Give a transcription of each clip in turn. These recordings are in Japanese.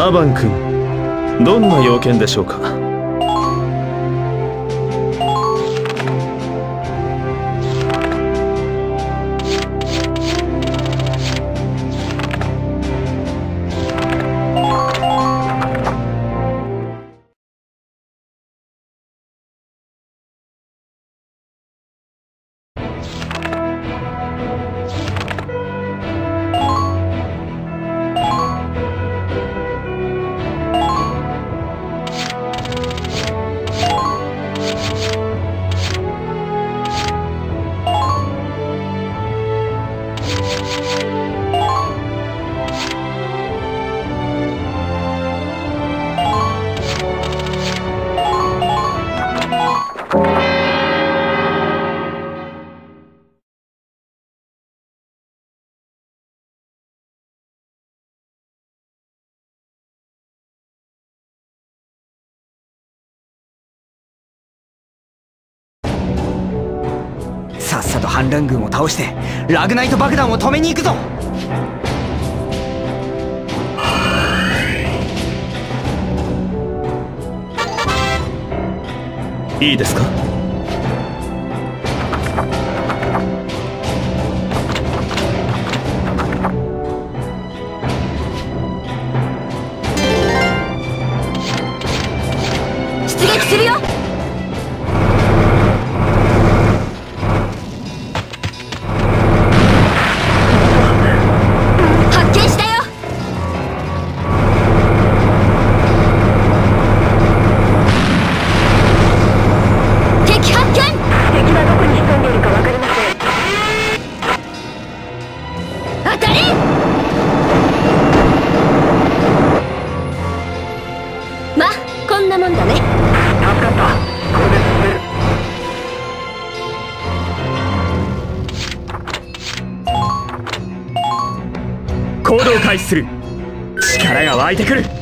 アバン君どんな要件でしょうか？乱軍を倒してラグナイト爆弾を止めに行くぞ。いいですか？行動開始する。力が湧いてくる。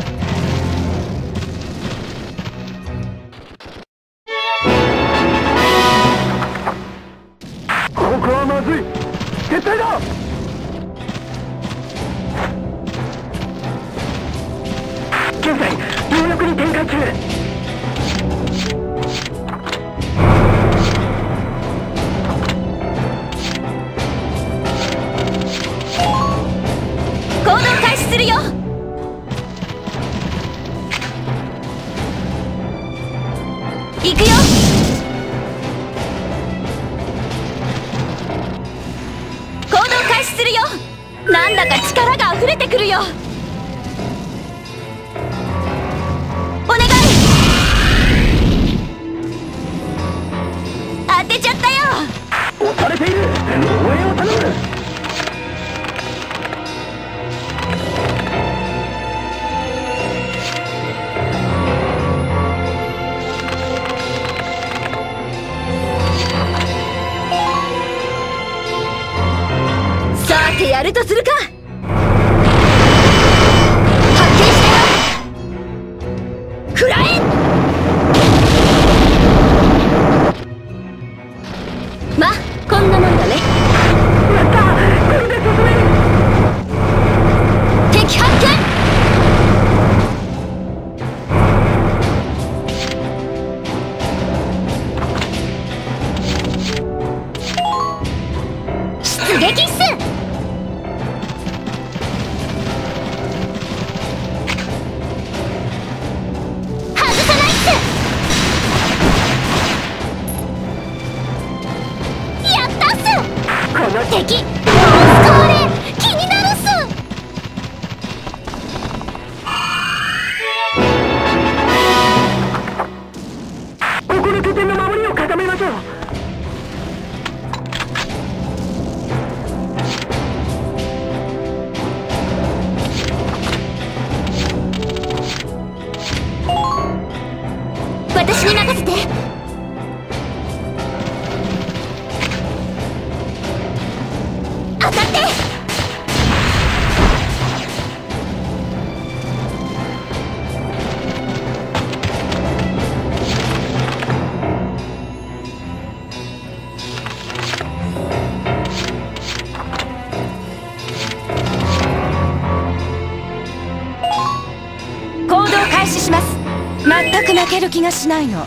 気がしないの。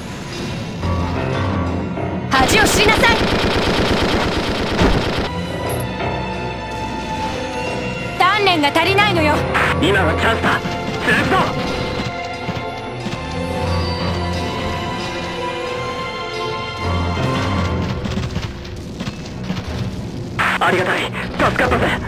恥を知りなさい。鍛錬が足りないのよ。今はチャンスだ続くぞ。ありがたい。助かったぜ。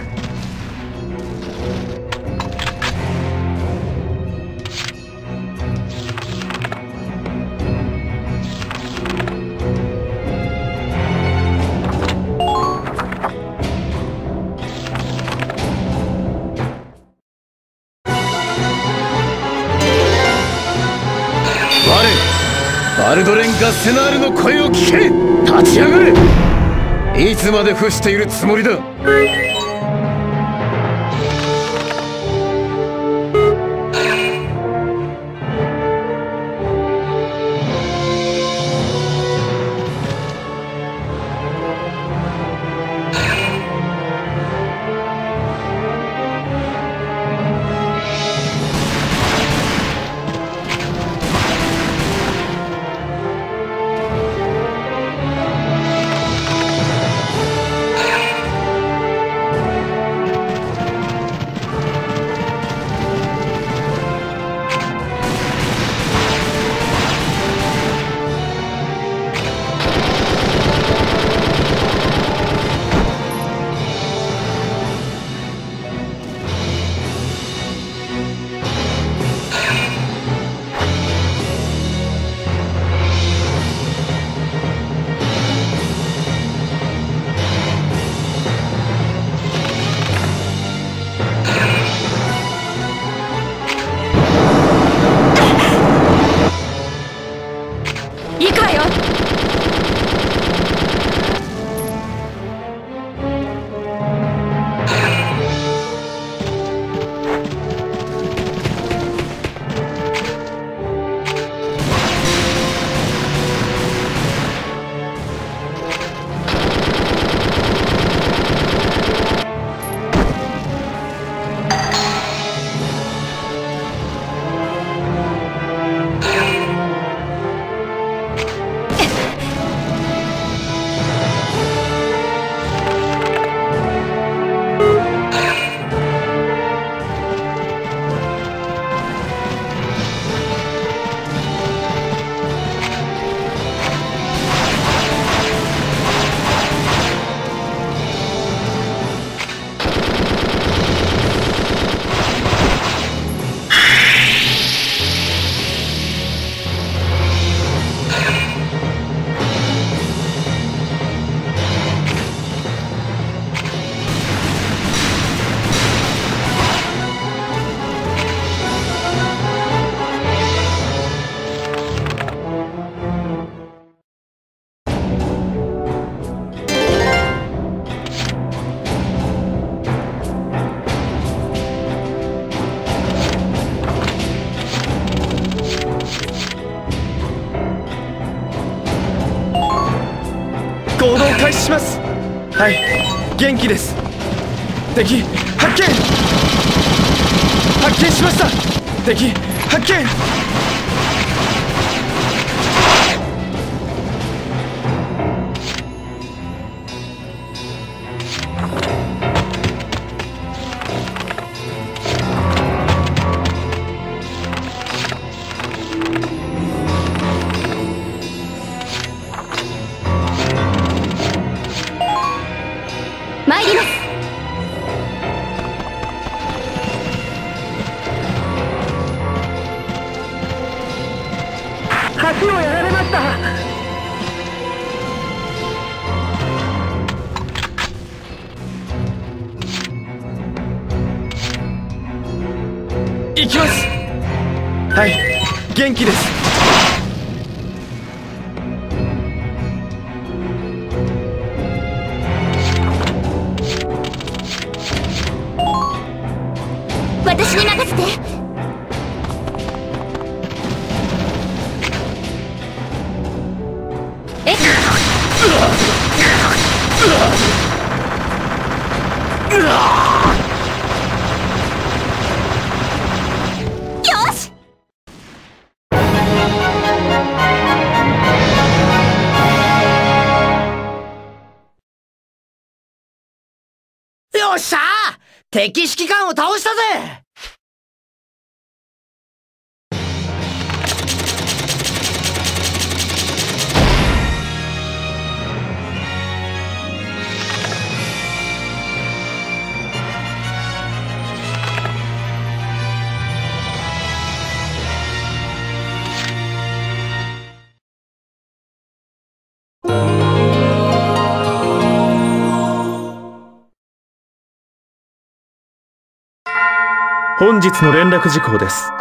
セナールの声を聞け。立ち上がれ。いつまで伏しているつもりだ。元気です。敵発見。発見しました。敵発見。敵指揮官を倒したぜ!本日の連絡事項です。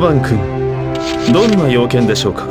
バン君どんな要件でしょうか？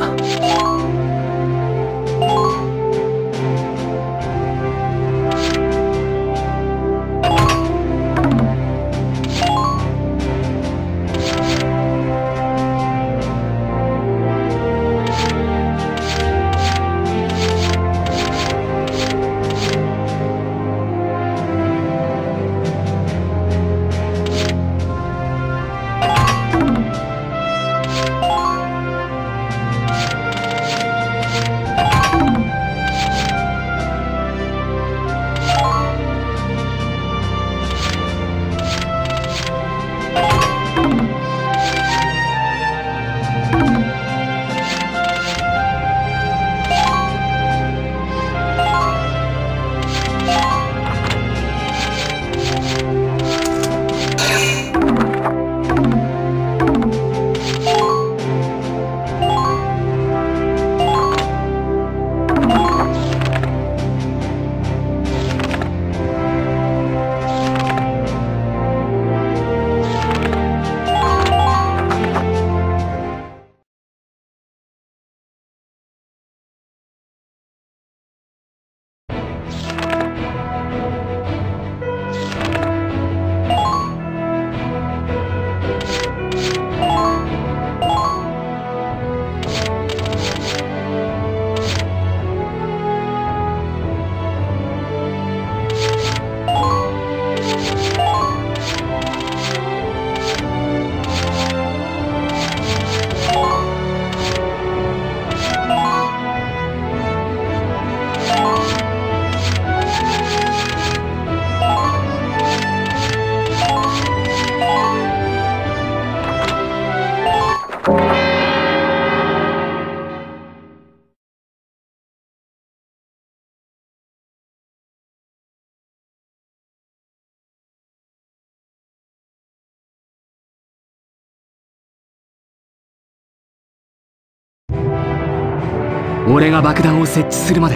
俺が爆弾を設置するまで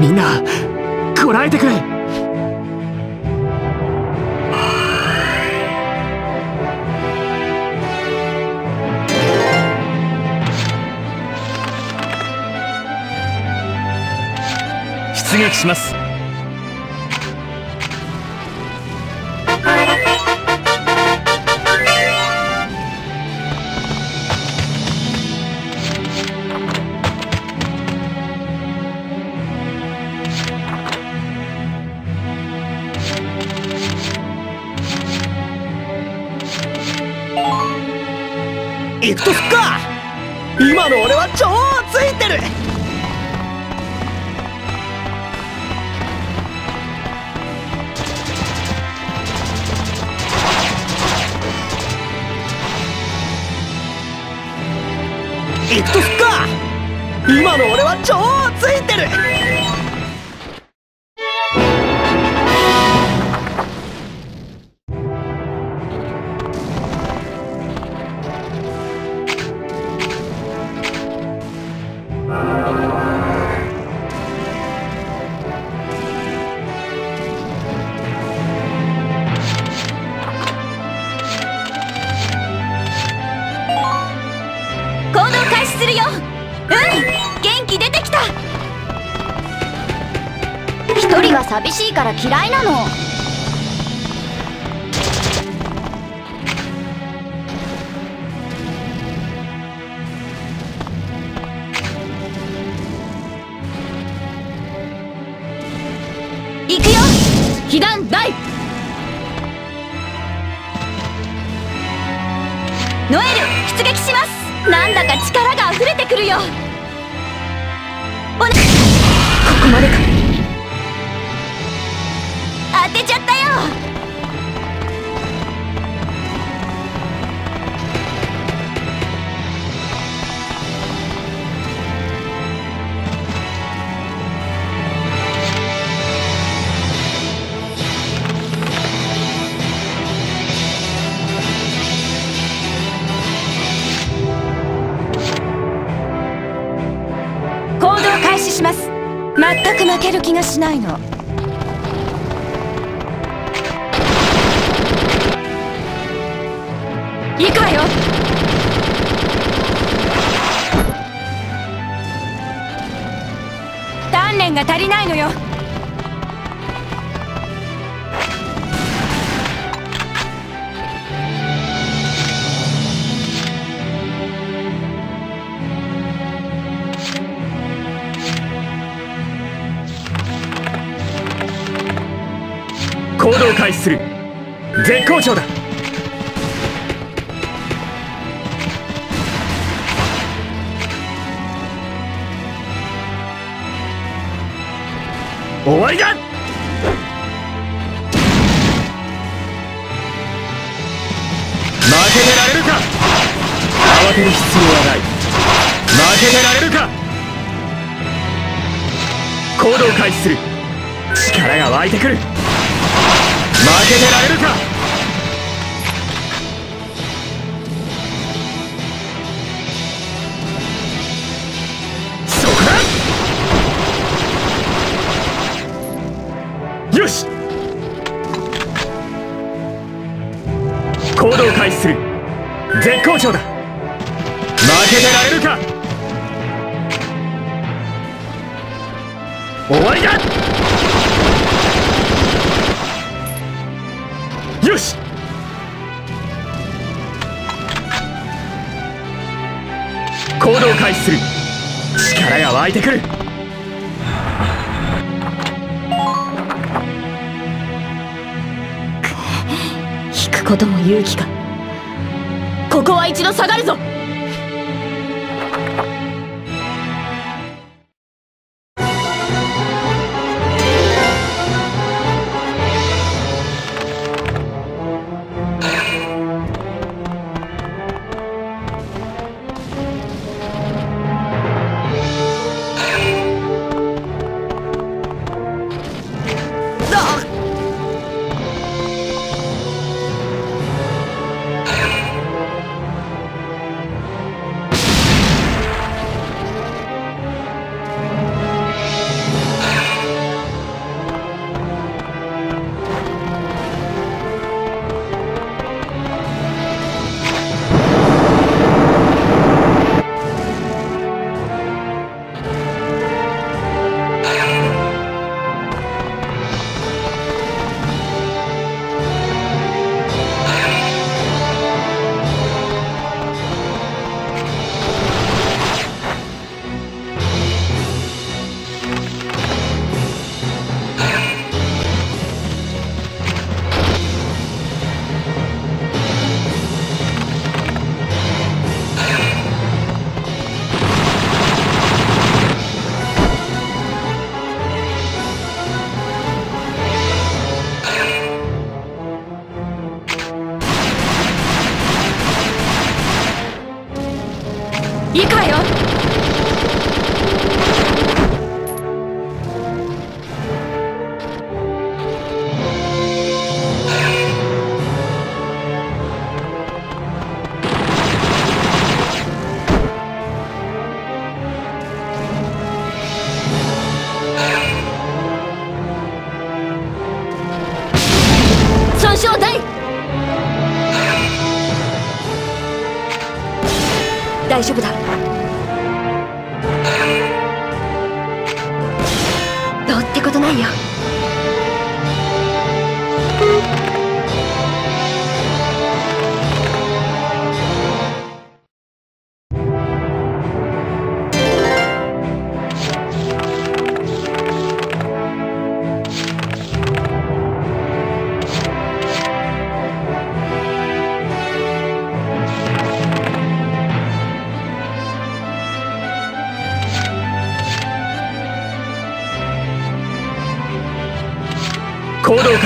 みんなこらえてくれ。出撃します。しないの。いいかよ。鍛錬が足りないのよ。する。絶好調だ。終わりだ。負けてられるか。慌てる必要はない。負けてられるか。行動開始する。力が湧いてくる。けてられるか？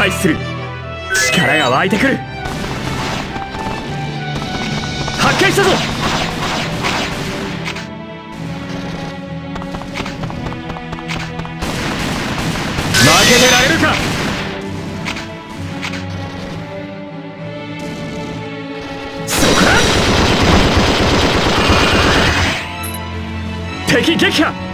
開始する。力が湧いてくる。発見したぞ。負けてられるか。そこだ。敵撃破。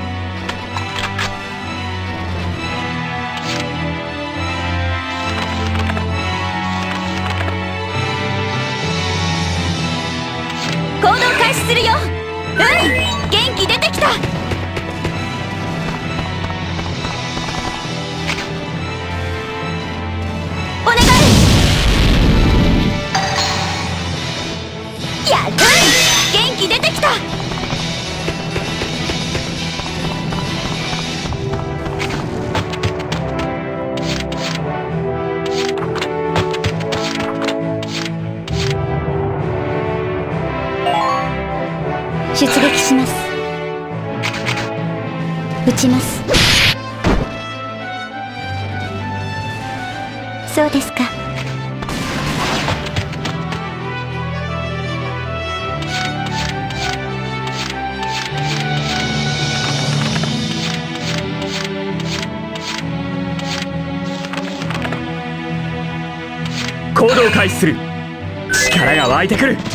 湧いてくる。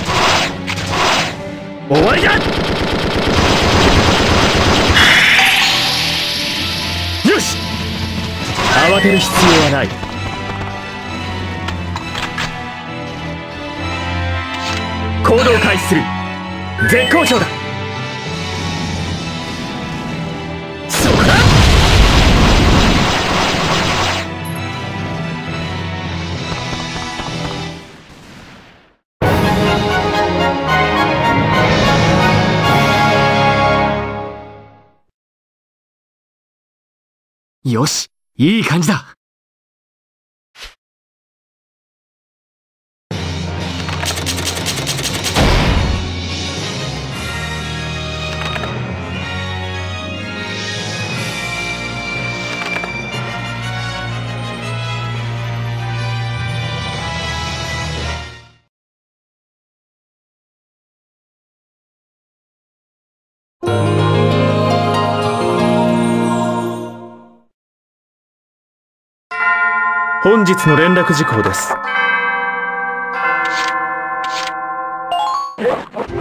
本日の連絡事項です。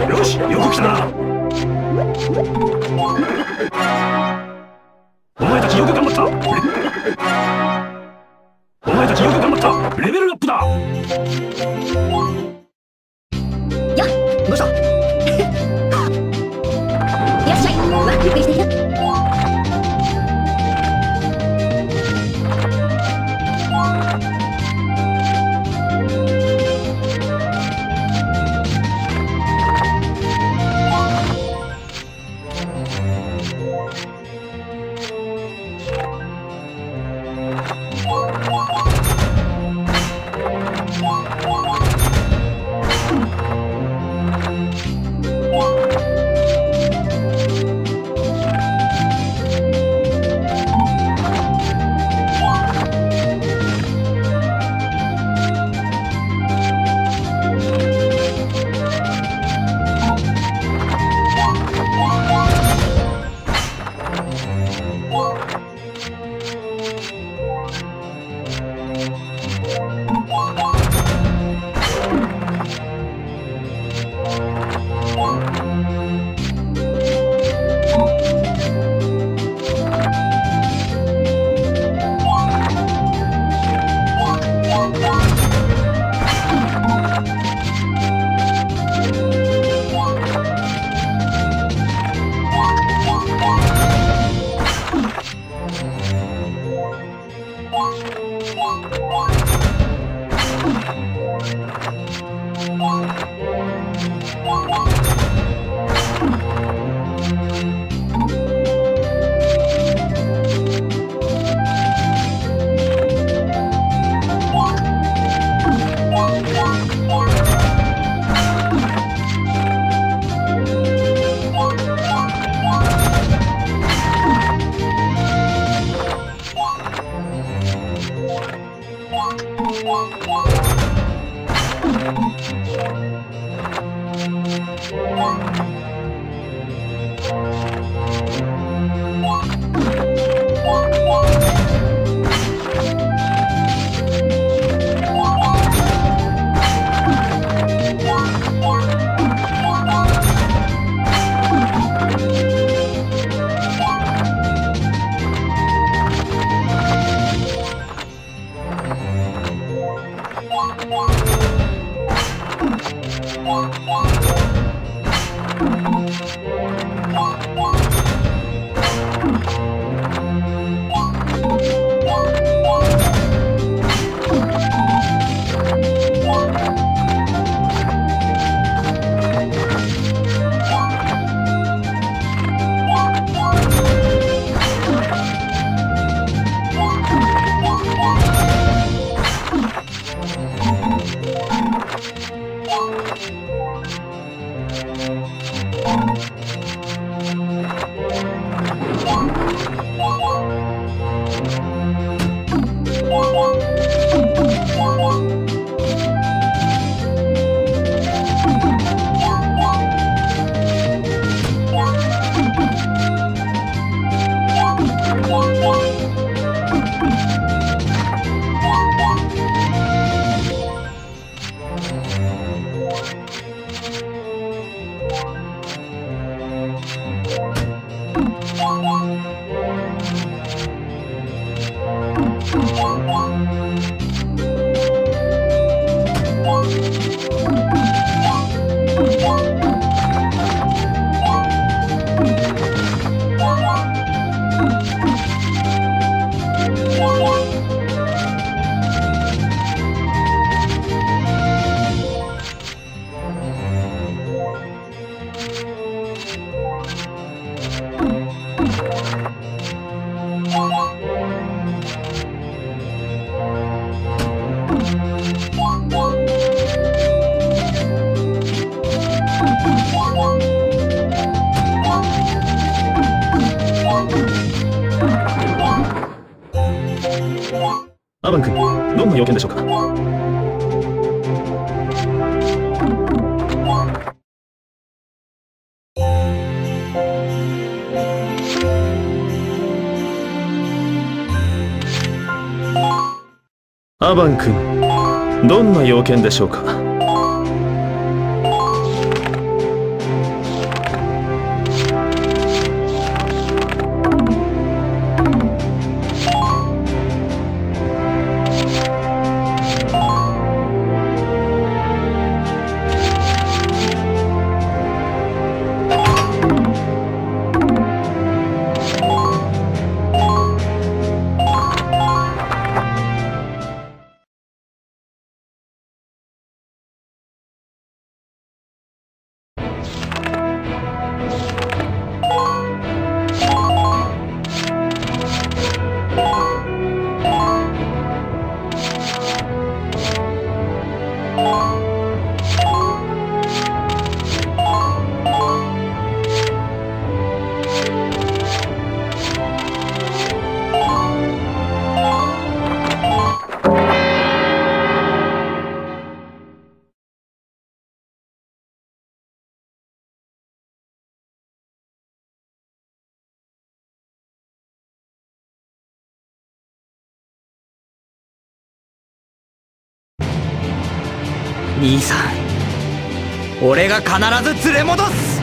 よしよく来たな。お前たちよく頑張った。お前たちよく頑張った。レベルアップだ。んでしょうか。兄さん。俺が必ず連れ戻す。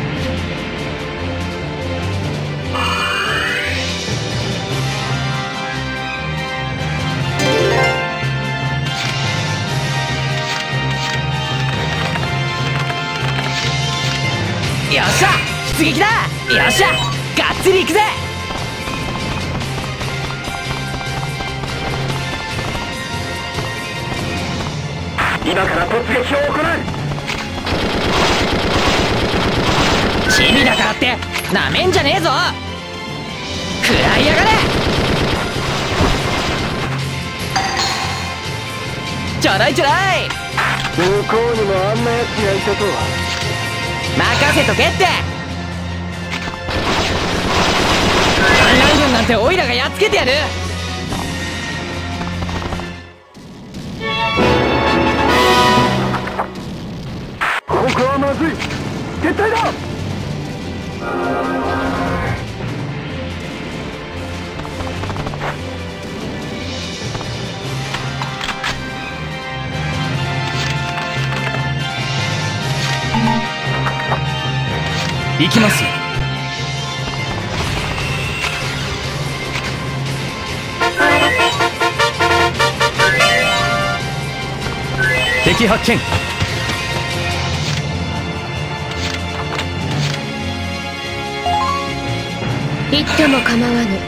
よっしゃ出撃だよっしゃがっつり行くぜ。今から突撃を行う。チビだからってなめんじゃねえぞ。食らいやがれ。ちょろいちょろい。向こうにもあんな奴がいたとは。任せとけって。反乱軍なんてオイラがやっつけてやるここはまずい。撤退だ！行きます。よ敵発見。行っても構わぬ。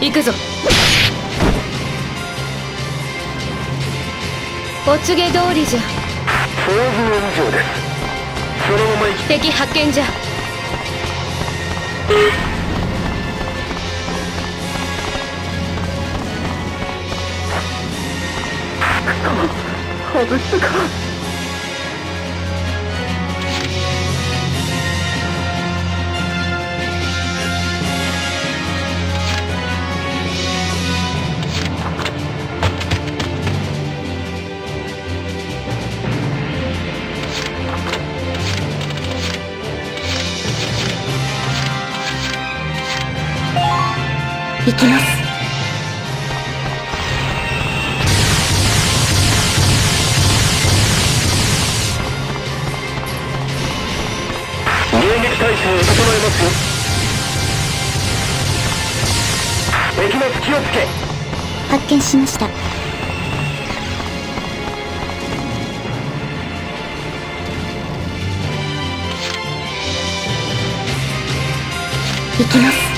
行くぞ。お告げ通りじゃ。想像以上ですそのまま行き敵発見じゃ。外したか。行きます。迎撃態勢を整えますよ。敵の隙をつけ。発見しました。行きます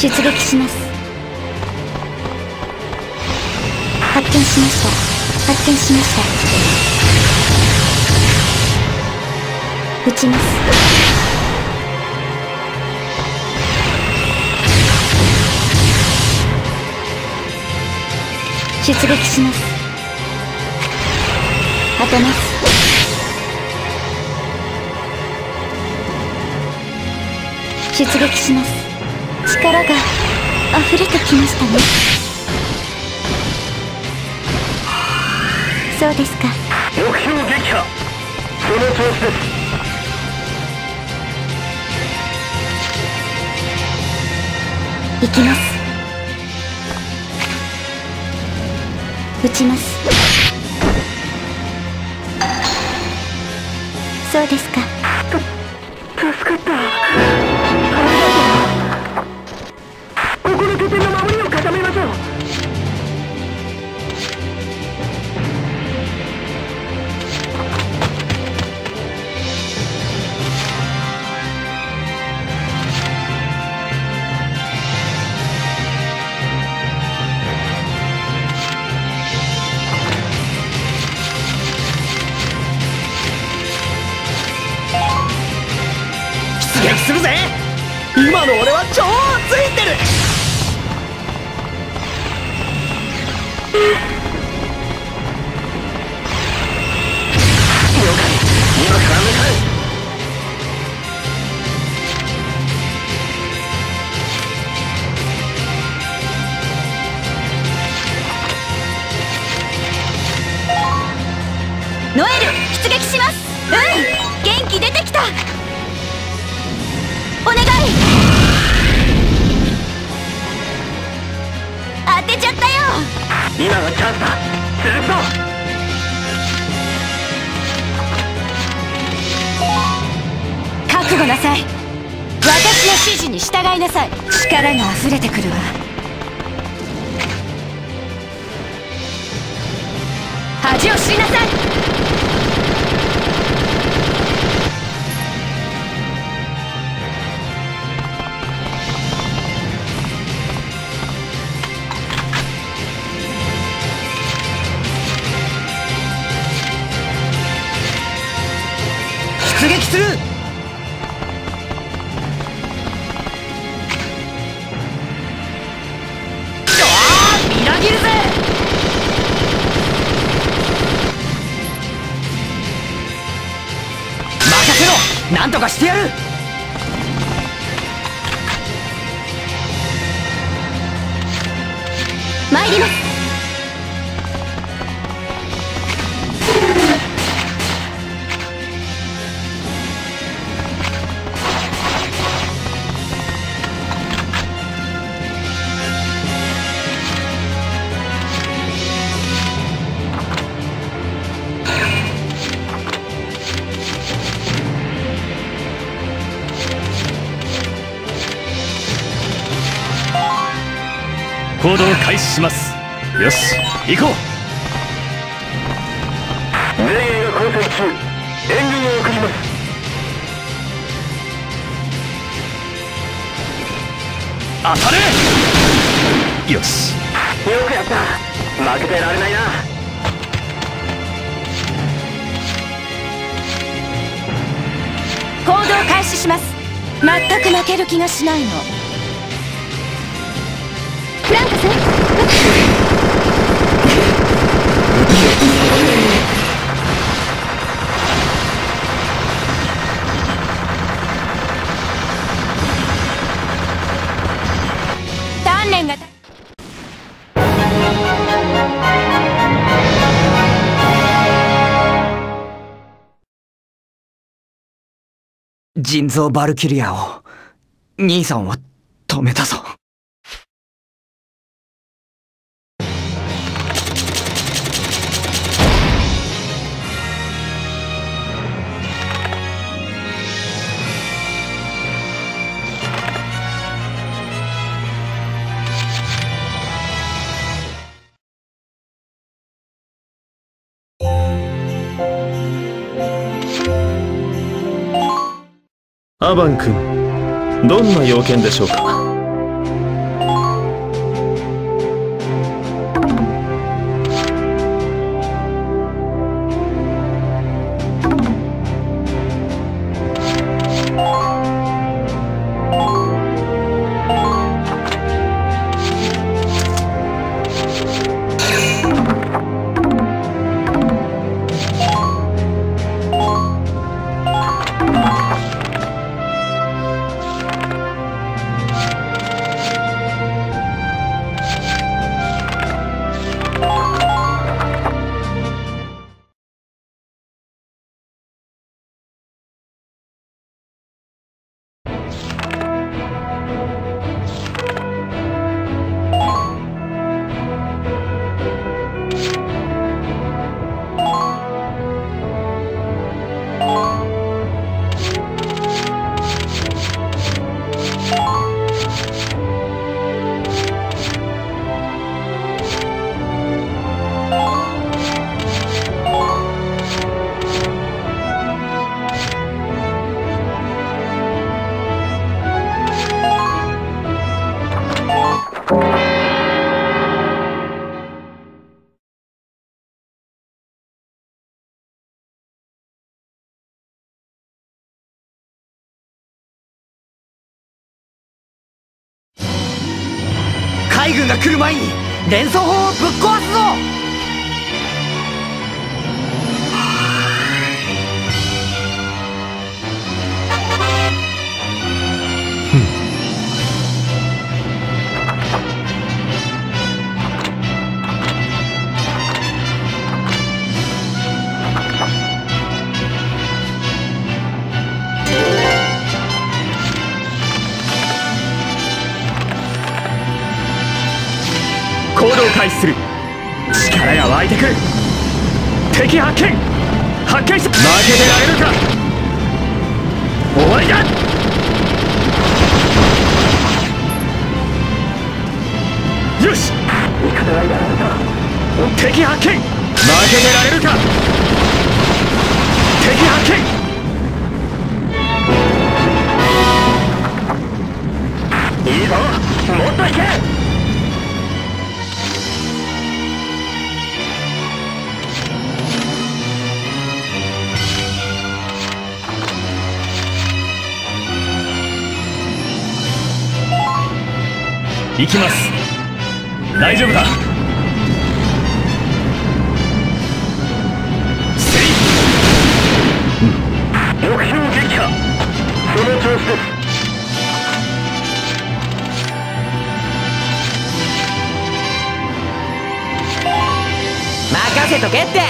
出撃します。発見しました。発見しました。撃ちます。出撃します。当てます。出撃します。力が溢れてきましたね。そうですか。目標撃破。その調子です。行きます。撃ちます。そうですか覚悟なさい。私の指示に従いなさい。力が溢れてくるわ。恥を知りなさい。してやる開始します。よし行こう。前衛が交戦中援軍を送ります。当たれ！よし。よくやった。負けてられないな。行動開始します。全く負ける気がしないの人造バルキュリアを兄さんは止めたぞ。アバン君どんな用件でしょうか？連想力が湧いてくる。敵発見。発見し負けてられるか。終わりだ。よし。敵発見。負けてられるか。敵発見。いいぞもっといけ。行きます。大丈夫だ。せい。目標撃破その調子です任せとけって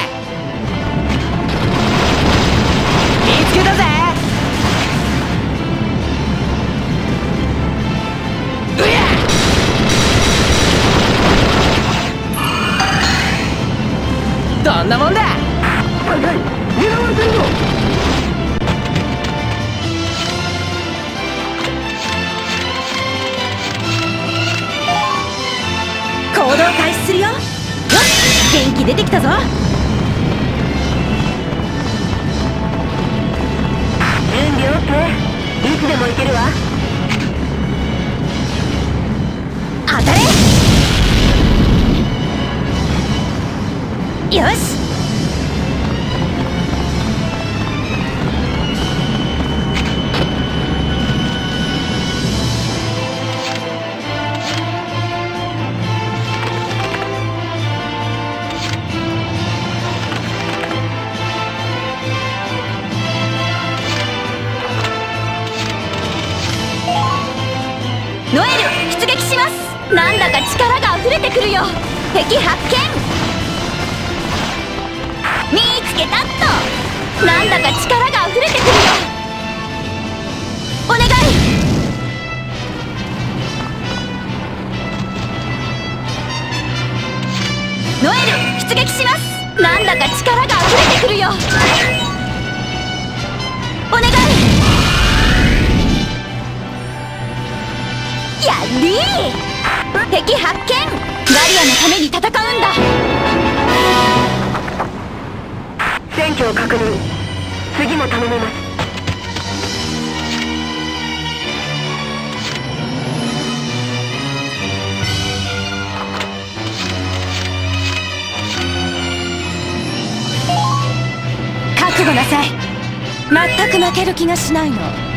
見つけたぜんなもんだ。高い狙わせるぞ。行動開始するよ。元気出てきたぞ敵発見気がしないの。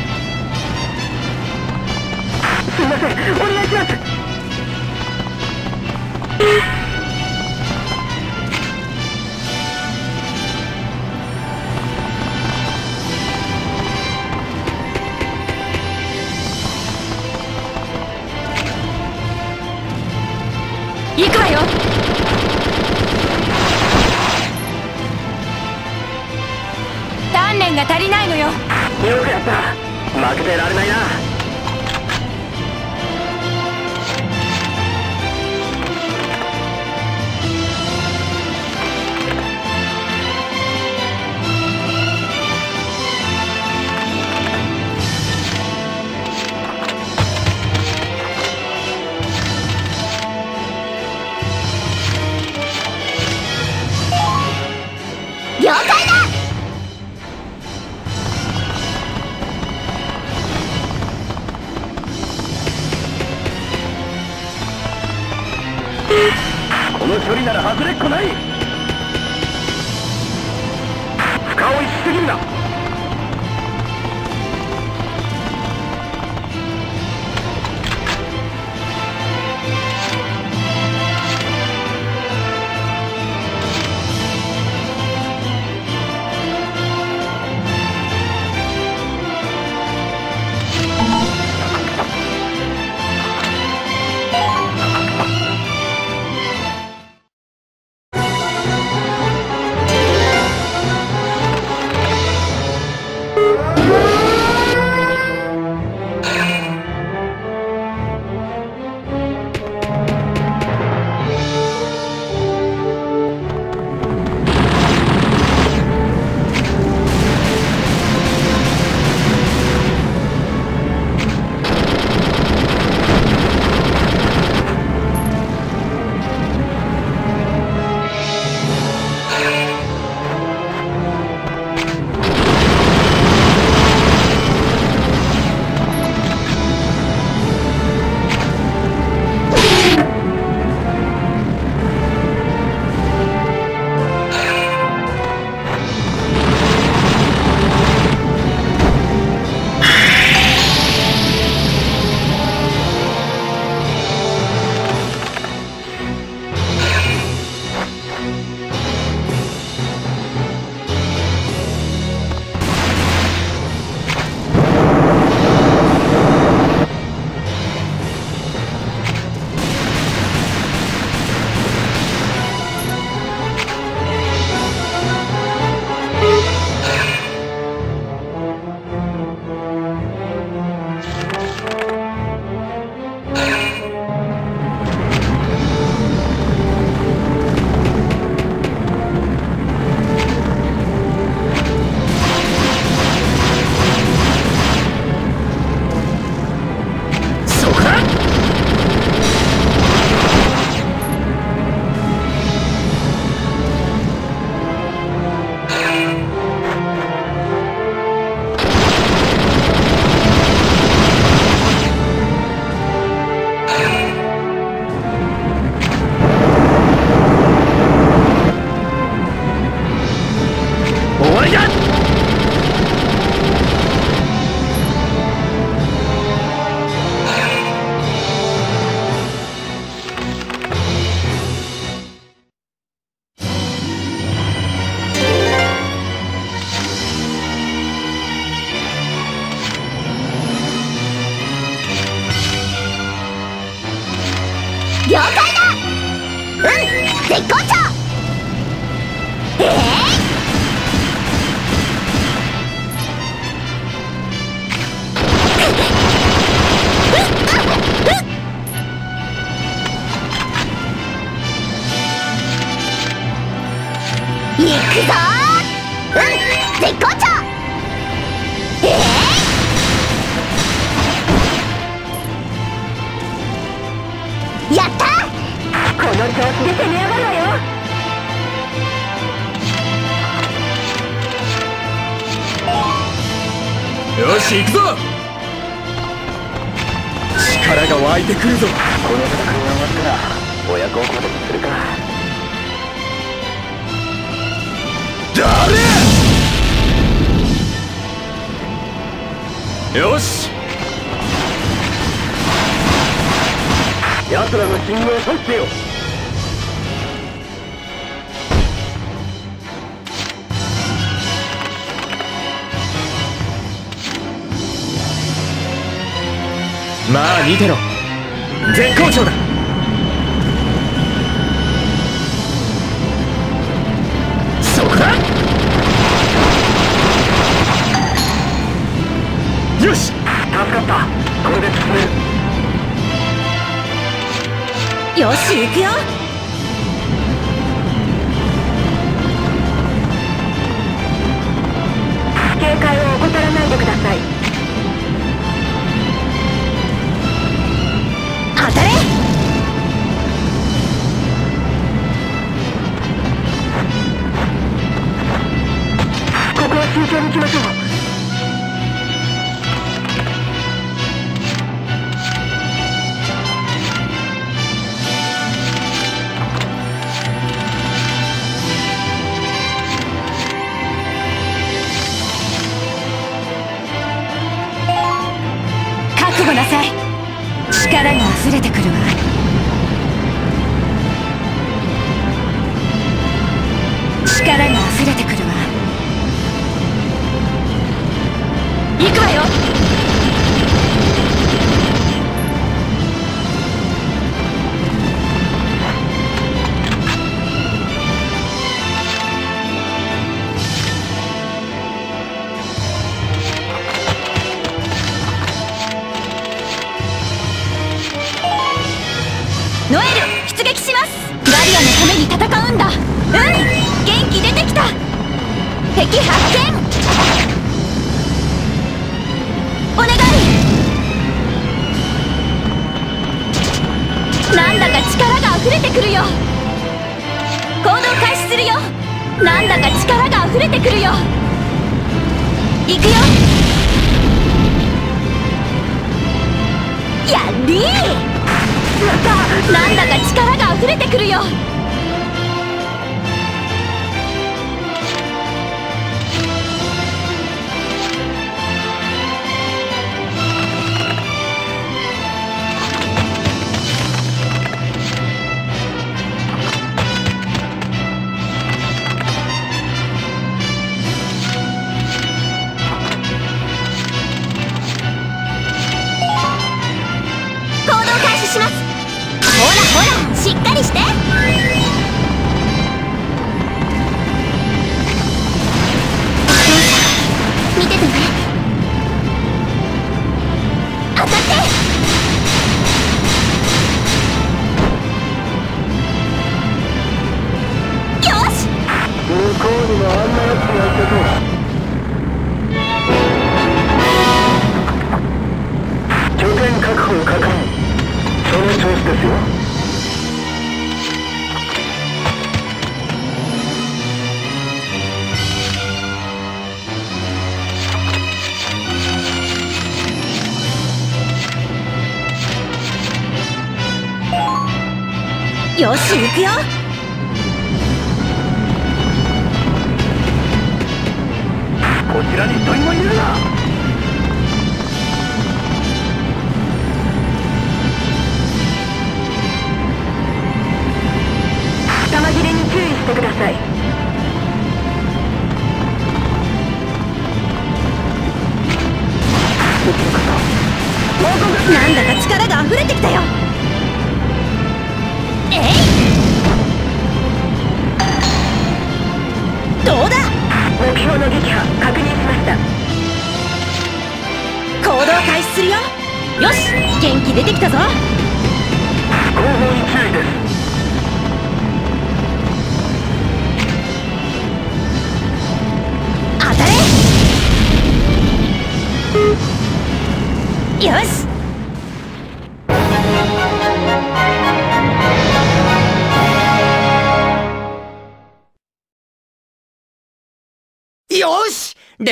距離なら外れっこない。深追いしすぎるな。よし行くよ。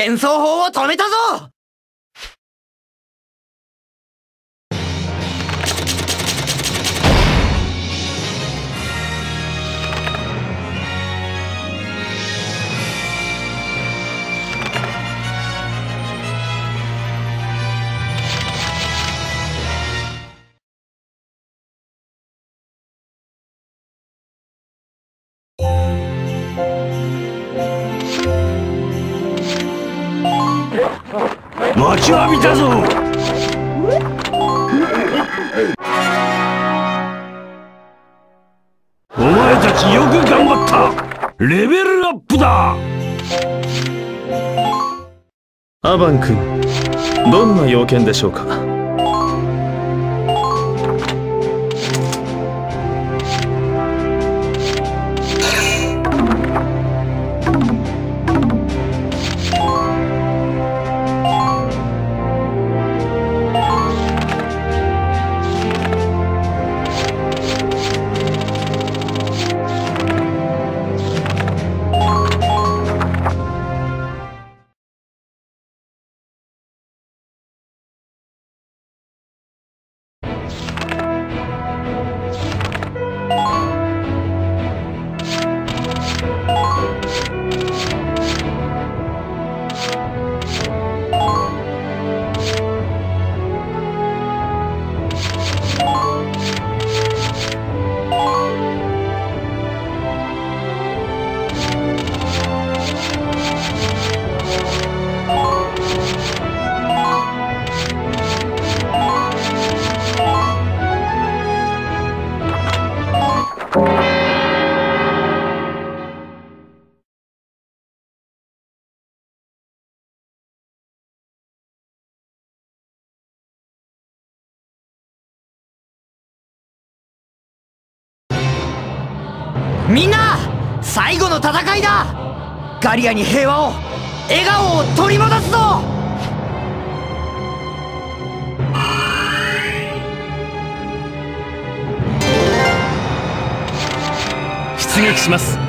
戦争法を止めたぞ極みぞ。お前たちよく頑張った。レベルアップだ。アバン君どんな要件でしょうか？リアに平和を笑顔を取り戻すぞ!出撃します。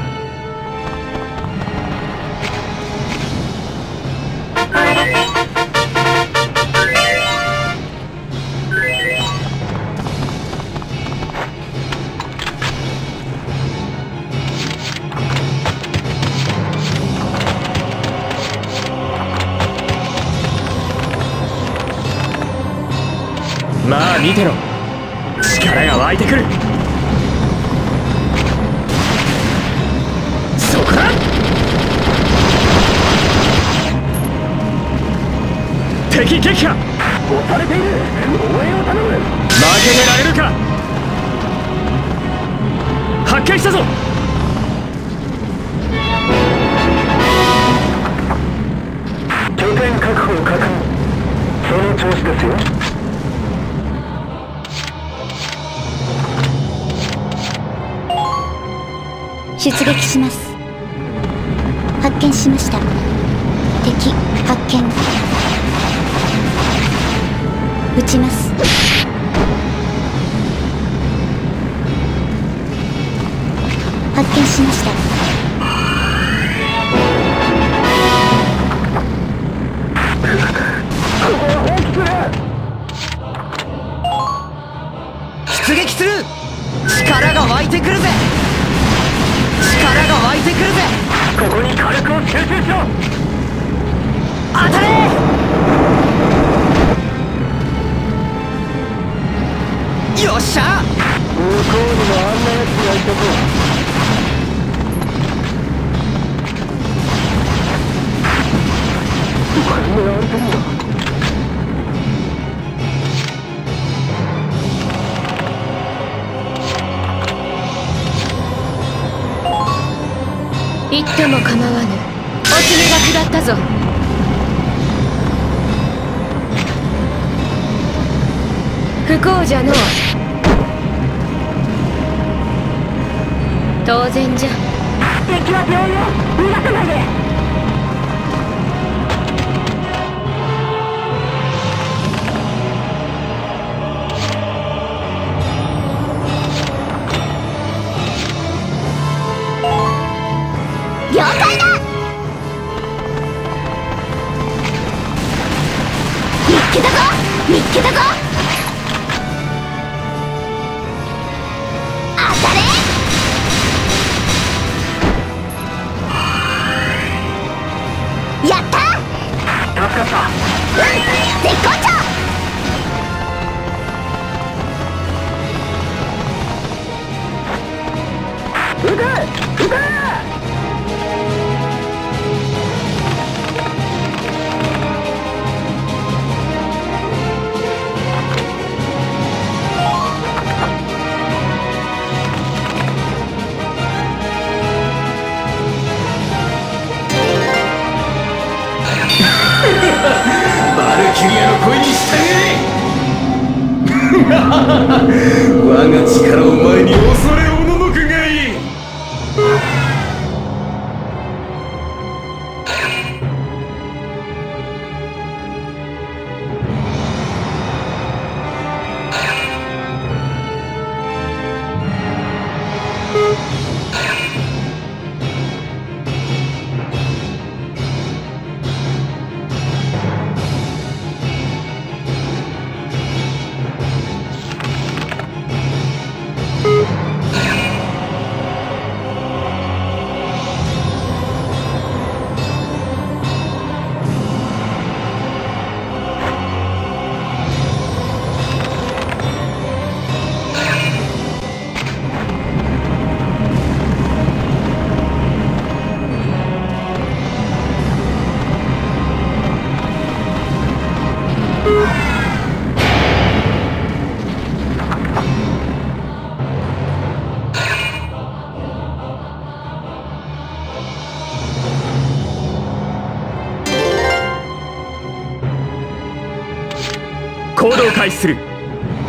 行動開始する。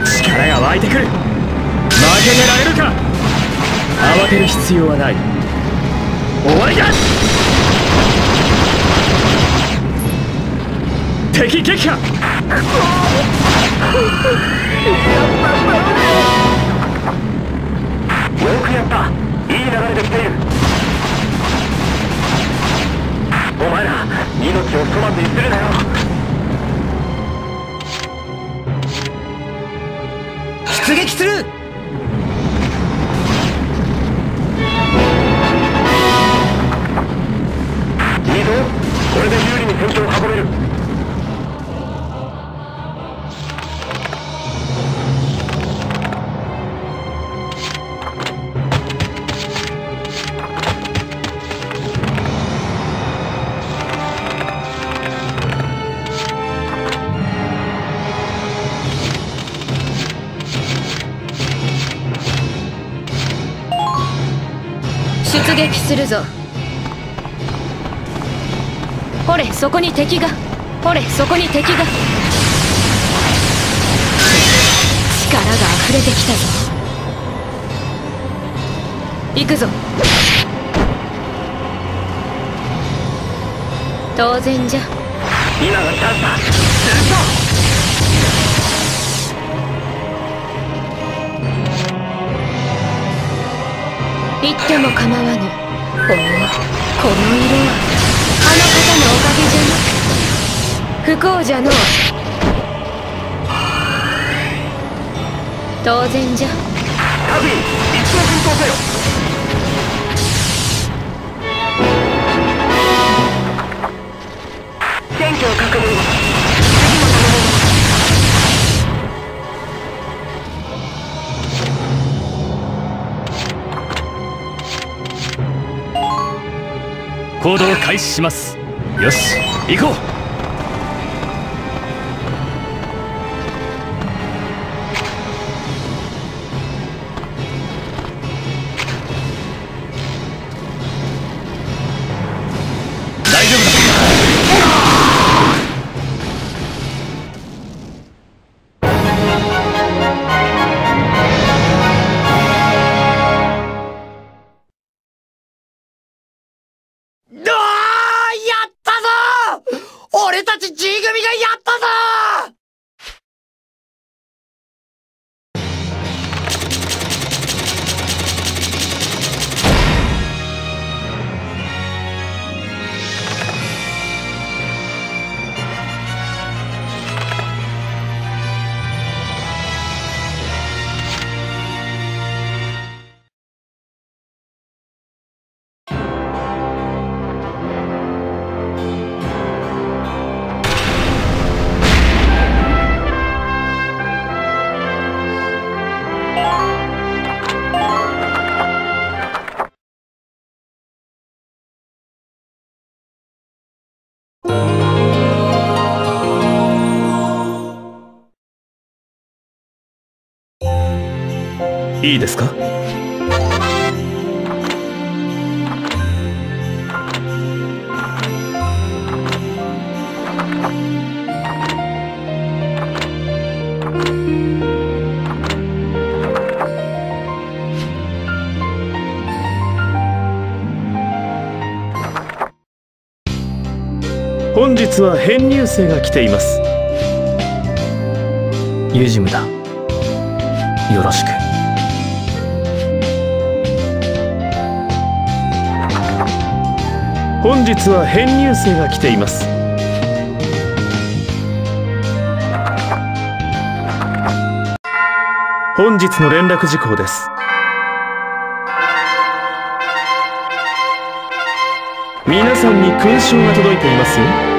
力が湧いてくる。負けてられるか。慌てる必要はない。終わりだ。敵撃破。よくやった。いい流れで来ている。お前ら命を粗末にするなよ。出撃する！いいぞこれで有利に戦況を運べる。撃するぞ。ほれそこに敵が。ほれそこに敵が。力が溢れてきたぞ。行くぞ。当然じゃ。今がチャンスだ。する言っても構わぬこの色。はあの方のおかげじゃな不幸じゃのう。当然じゃ。カビ一度変更せよ。行動開始します。よし行こう。いいですか？本日は編入生が来ています。ユジムだ。よろしく。本日は編入生が来ています。本日の連絡事項です。皆さんに勲章が届いていますよ。